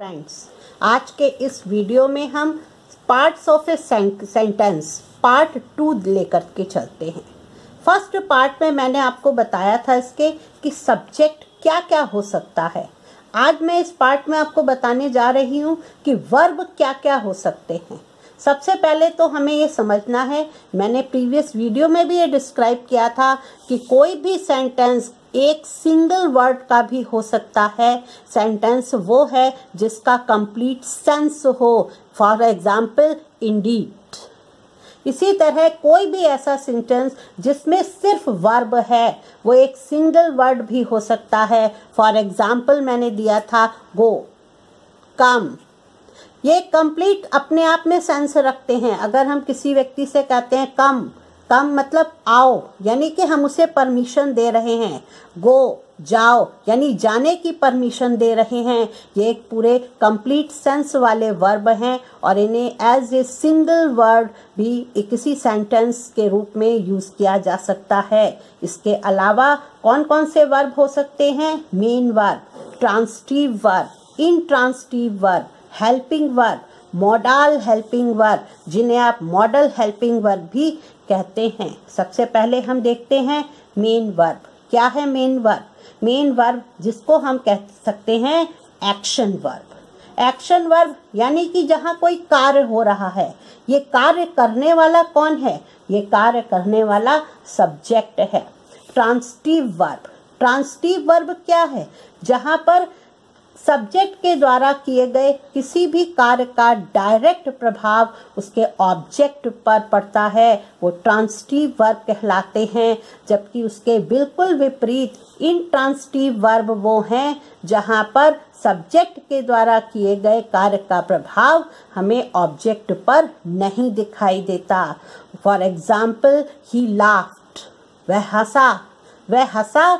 Friends आज के इस वीडियो में हम parts of a sentence part two लेकर के चलते हैं। फ़र्स्ट पार्ट में मैंने आपको बताया था इसके कि सब्जेक्ट क्या क्या हो सकता है। आज मैं इस पार्ट में आपको बताने जा रही हूँ कि वर्ब क्या क्या हो सकते हैं। सबसे पहले तो हमें ये समझना है, मैंने प्रीवियस वीडियो में भी ये डिस्क्राइब किया था कि कोई भी सेंटेंस एक सिंगल वर्ड का भी हो सकता है। सेंटेंस वो है जिसका कंप्लीट सेंस हो। फॉर एग्ज़ाम्पल इंडीड इसी तरह कोई भी ऐसा सेंटेंस जिसमें सिर्फ़ वर्ब है, वो एक सिंगल वर्ड भी हो सकता है। फॉर एग्ज़ाम्पल मैंने दिया था गो कम ये कंप्लीट अपने आप में सेंस रखते हैं। अगर हम किसी व्यक्ति से कहते हैं, कम कम मतलब आओ, यानी कि हम उसे परमिशन दे रहे हैं। गो, जाओ, यानी जाने की परमिशन दे रहे हैं। ये एक पूरे कंप्लीट सेंस वाले वर्ब हैं और इन्हें एज ए सिंगल वर्ड भी किसी सेंटेंस के रूप में यूज़ किया जा सकता है। इसके अलावा कौन कौन से वर्ब हो सकते हैं? Main verb transitive verb intransitive verb helping verb modal helping verb जिन्हें आप मॉडल हेल्पिंग वर्ब भी कहते हैं। सबसे पहले हम देखते हैं मेन वर्ब क्या है मेन वर्ब मेन वर्ब जिसको हम कह सकते हैं एक्शन वर्ब एक्शन वर्ब यानी कि जहाँ कोई कार्य हो रहा है। ये कार्य करने वाला कौन है? ये कार्य करने वाला सब्जेक्ट है। ट्रांसटिव वर्ब ट्रांसटिव वर्ब क्या है? जहाँ पर सब्जेक्ट के द्वारा किए गए किसी भी कार्य का डायरेक्ट प्रभाव उसके ऑब्जेक्ट पर पड़ता है। वो ट्रांसटिव वर्ब कहलाते हैं, जबकि उसके बिल्कुल विपरीत इन ट्रांसटिव वर्ब वो हैं, जहाँ पर सब्जेक्ट के द्वारा किए गए कार्य का प्रभाव हमें ऑब्जेक्ट पर नहीं दिखाई देता। फॉर एग्ज़ाम्पल ही लाफ्ट वह हंसा। वह हंसा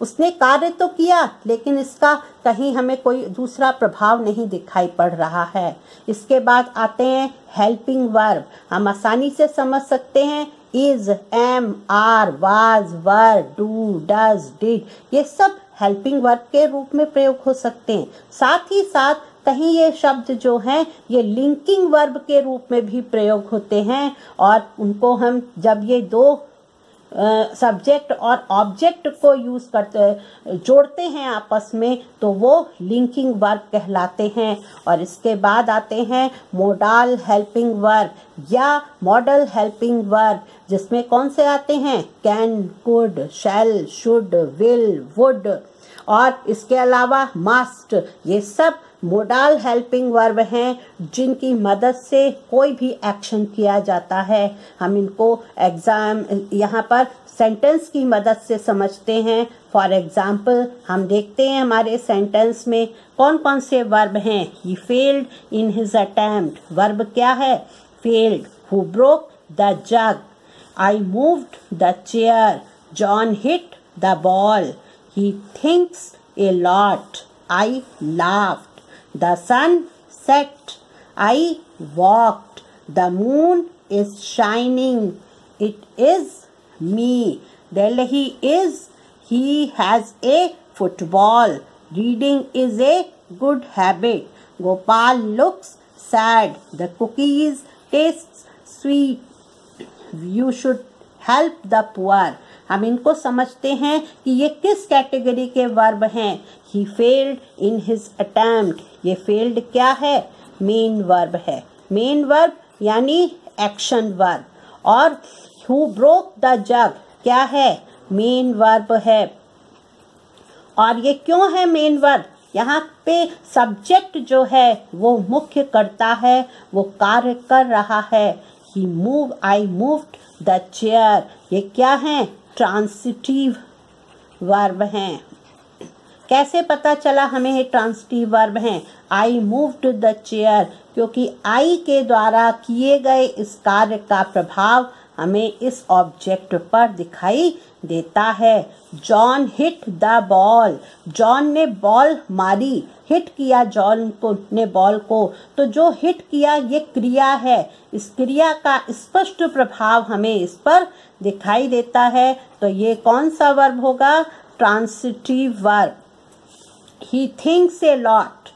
उसने कार्य तो किया, लेकिन इसका कहीं हमें कोई दूसरा प्रभाव नहीं दिखाई पड़ रहा है। इसके बाद आते हैं हेल्पिंग वर्ब हम आसानी से समझ सकते हैं is am are was were do does did ये सब हेल्पिंग वर्ब के रूप में प्रयोग हो सकते हैं। साथ ही साथ कहीं ये शब्द जो हैं, ये लिंकिंग वर्ब के रूप में भी प्रयोग होते हैं, और उनको हम जब ये दो सब्जेक्ट और ऑब्जेक्ट को यूज़ करते जोड़ते हैं आपस में तो वो लिंकिंग वर्ब कहलाते हैं। और इसके बाद आते हैं मोडल हेल्पिंग वर्ब या मॉडल हेल्पिंग वर्ब जिसमें कौन से आते हैं? Can could shall should will would और इसके अलावा मास्ट ये सब मोडाल हेल्पिंग वर्ब हैं, जिनकी मदद से कोई भी एक्शन किया जाता है। हम इनको एग्ज़ाम यहाँ पर सेंटेंस की मदद से समझते हैं। फॉर एग्ज़ाम्पल हम देखते हैं हमारे सेंटेंस में कौन कौन से वर्ब हैं। He failed in his attempt verb क्या है? Failed who broke the jug I moved the chair John hit the ball he thinks a lot I laughed The sun set. I walked. The moon is shining. It is me. Delhi is. He has a football. Reading is a good habit. Gopal looks sad. The cookies tastes sweet. You should help the poor. हम इनको समझते हैं कि ये किस category के verb हैं। He failed in his attempt ये फेल्ड क्या है? मेन वर्ब है। मेन वर्ब यानी एक्शन वर्ब और हु ब्रोक द जग क्या है? मेन वर्ब है। और ये क्यों है मेन वर्ब यहाँ पे सब्जेक्ट जो है, वो मुख्य करता है, वो कार्य कर रहा है। He move I moved the chair ये क्या है? ट्रांसिटिव वर्ब हैं। कैसे पता चला हमें ये ट्रांसिटिव वर्ब हैं? I move to the chair क्योंकि आई के द्वारा किए गए इस कार्य का प्रभाव हमें इस ऑब्जेक्ट पर दिखाई देता है। John hit the ball John ने बॉल मारी। हिट किया जॉन को, ने बॉल को। तो जो हिट किया, ये क्रिया है। इस क्रिया का स्पष्ट प्रभाव हमें इस पर दिखाई देता है। तो ये कौन सा वर्ब होगा? Transitive verb he thinks a lot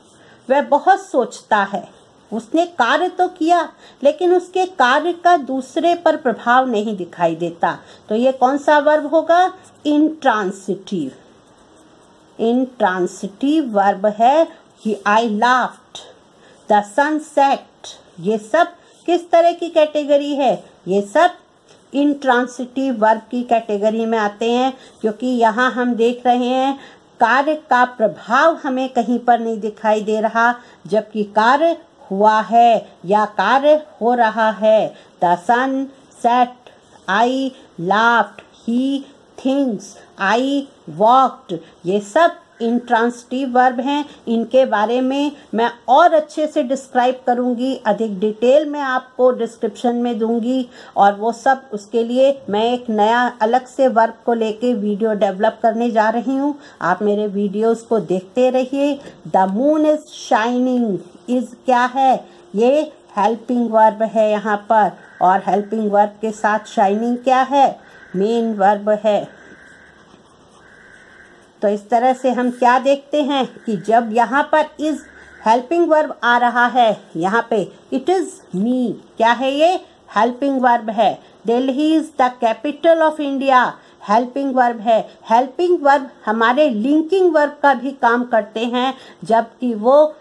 वह बहुत सोचता है। उसने कार्य तो किया, लेकिन उसके कार्य का दूसरे पर प्रभाव नहीं दिखाई देता। तो ये कौन सा वर्ब होगा? इंट्रांसिटिव इंट्रांसिटिव वर्ब है आई लाफ्ट द सनसेट ये सब किस तरह की कैटेगरी है? ये सब इंट्रांसिटिव वर्ब की कैटेगरी में आते हैं, क्योंकि यहाँ हम देख रहे हैं, कार्य का प्रभाव हमें कहीं पर नहीं दिखाई दे रहा, जबकि कार्य हुआ है या कार्य हो रहा है। The sun set, I laughed he thinks I walked. ये सब इंट्रांसिटिव वर्ब हैं। इनके बारे में मैं और अच्छे से डिस्क्राइब करूँगी। अधिक डिटेल में आपको डिस्क्रिप्शन में दूँगी और वो सब उसके लिए मैं एक नया, अलग से वर्ब को लेके वीडियो डेवलप करने जा रही हूँ। आप मेरे वीडियोस को देखते रहिए। The moon is shining. Is क्या है? ये हेल्पिंग वर्ब है यहाँ पर और हेल्पिंग वर्ब के साथ शाइनिंग क्या है? मेन वर्ब है। तो इस तरह से हम क्या देखते हैं कि जब यहाँ पर इज़ हेल्पिंग वर्ब आ रहा है, यहाँ पे इट इज़ मी क्या है ये? हेल्पिंग वर्ब है। Delhi is the capital of India helping verb है। हेल्पिंग वर्ब हमारे लिंकिंग वर्ब का भी काम करते हैं, जबकि वो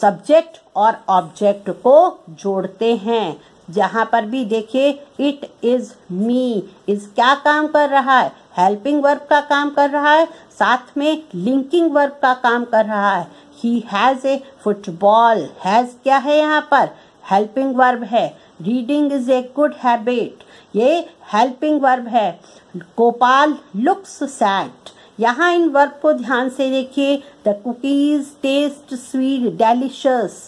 सब्जेक्ट और ऑब्जेक्ट को जोड़ते हैं। जहाँ पर भी देखिए इट इज़ मी इज़ क्या काम कर रहा है? हेल्पिंग वर्क का काम कर रहा है। साथ में लिंकिंग वर्क का काम कर रहा है। He has a football has क्या है यहाँ पर? हेल्पिंग वर्ब है। Reading is a good habit ये हेल्पिंग वर्ब है। गोपाल लुक्स सैड यहाँ इन वर्ब को ध्यान से देखिए। The cookies taste sweet delicious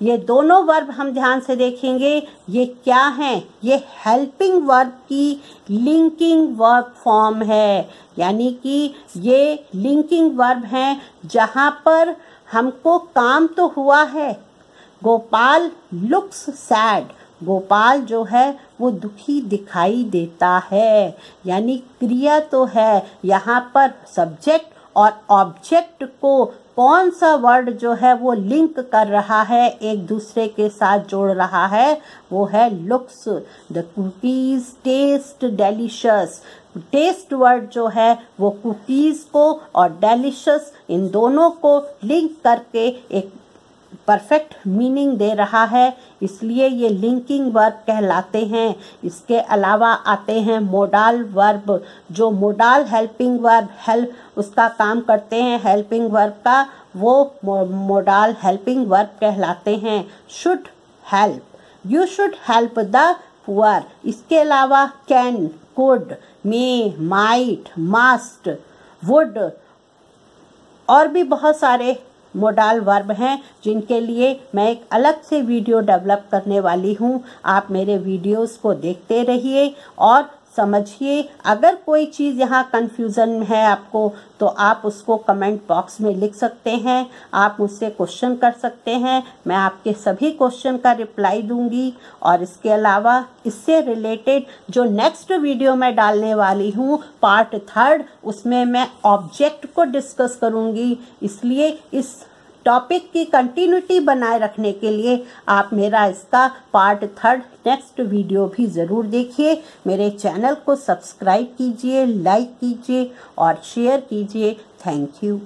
ये दोनों वर्ब हम ध्यान से देखेंगे। ये क्या हैं? ये हेल्पिंग वर्ब की लिंकिंग वर्ब फॉर्म है। यानी कि ये लिंकिंग वर्ब हैं जहाँ पर हमको काम तो हुआ है। गोपाल लुक्स सैड गोपाल जो है, वो दुखी दिखाई देता है। यानी क्रिया तो है, यहाँ पर सब्जेक्ट और ऑब्जेक्ट को कौन सा वर्ड जो है, वो लिंक कर रहा है, एक दूसरे के साथ जोड़ रहा है, वो है looks the cookies taste delicious taste word जो है, वो कुकीज़ को और डेलिशियस इन दोनों को लिंक करके एक परफेक्ट मीनिंग दे रहा है, इसलिए ये लिंकिंग वर्ब कहलाते हैं। इसके अलावा आते हैं मोडाल वर्ब जो मोडाल हेल्पिंग वर्ब हेल्प उसका काम करते हैं। हेल्पिंग वर्ब का वो मोडाल हेल्पिंग वर्ब कहलाते हैं। Should help you should help the poor इसके अलावा can could may might must would और भी बहुत सारे मोडाल वर्ब हैं, जिनके लिए मैं एक अलग से वीडियो डेवलप करने वाली हूँ। आप मेरे वीडियोस को देखते रहिए और समझिए। अगर कोई चीज़ यहाँ कन्फ्यूज़न है आपको तो आप उसको कमेंट बॉक्स में लिख सकते हैं। आप मुझसे क्वेश्चन कर सकते हैं। मैं आपके सभी क्वेश्चन का रिप्लाई दूँगी। और इसके अलावा, इससे रिलेटेड जो नेक्स्ट वीडियो मैं डालने वाली हूँ पार्ट थर्ड उसमें मैं ऑब्जेक्ट को डिस्कस करूँगी। इसलिए इस टॉपिक की कंटिन्यूटी बनाए रखने के लिए आप मेरा इसका पार्ट थर्ड नेक्स्ट वीडियो भी ज़रूर देखिए। मेरे चैनल को सब्सक्राइब कीजिए लाइक कीजिए और शेयर कीजिए। Thank you